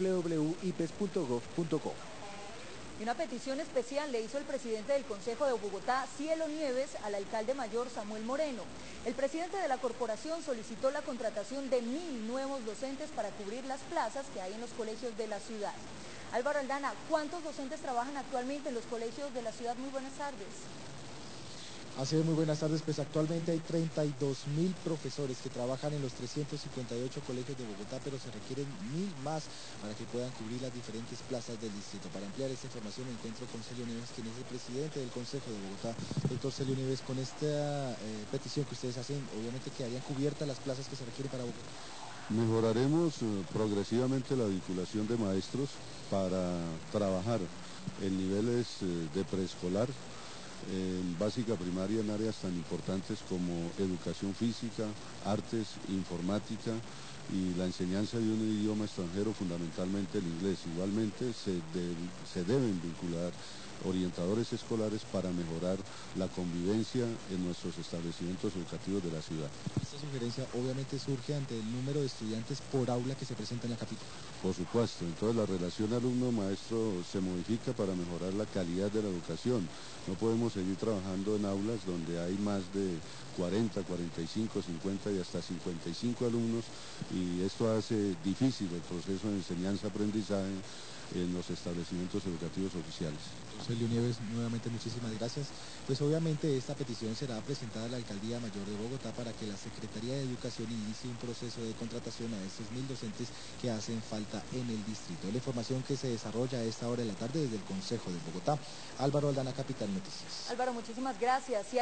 www.ipes.gov.co. Y una petición especial le hizo el presidente del Consejo de Bogotá, Cielo Nieves, al alcalde mayor Samuel Moreno. El presidente de la corporación solicitó la contratación de mil nuevos docentes para cubrir las plazas que hay en los colegios de la ciudad. Álvaro Aldana, ¿cuántos docentes trabajan actualmente en los colegios de la ciudad? Muy buenas tardes. Así es, muy buenas tardes. Pues actualmente hay 32 mil profesores que trabajan en los 358 colegios de Bogotá, pero se requieren mil más para que puedan cubrir las diferentes plazas del distrito. Para ampliar esta información me encuentro con Celio Nieves, quien es el presidente del Consejo de Bogotá. Doctor Celio Nieves, con esta eh, petición que ustedes hacen, obviamente que hayan cubiertas las plazas que se requieren para Bogotá. Mejoraremos eh, progresivamente la vinculación de maestros para trabajar en niveles eh, de preescolar, en básica primaria en áreas tan importantes como educación física, artes, informática y la enseñanza de un idioma extranjero, fundamentalmente el inglés. Igualmente se, se deben vincular orientadores escolares para mejorar la convivencia en nuestros establecimientos educativos de la ciudad. Esta sugerencia obviamente surge ante el número de estudiantes por aula que se presenta en la capital. Por supuesto, entonces la relación alumno-maestro se modifica para mejorar la calidad de la educación. No podemos seguir trabajando en aulas donde hay más de 40, 45, 50 y hasta 55 alumnos y esto hace difícil el proceso de enseñanza-aprendizaje en los establecimientos educativos oficiales. Celio Nieves, nuevamente muchísimas gracias. Pues obviamente esta petición será presentada a la Alcaldía Mayor de Bogotá para que la Secretaría de Educación inicie un proceso de contratación a estos mil docentes que hacen falta en el distrito. La información que se desarrolla a esta hora de la tarde desde el Consejo de Bogotá. Álvaro Aldana, Capital Noticias. Álvaro, muchísimas gracias.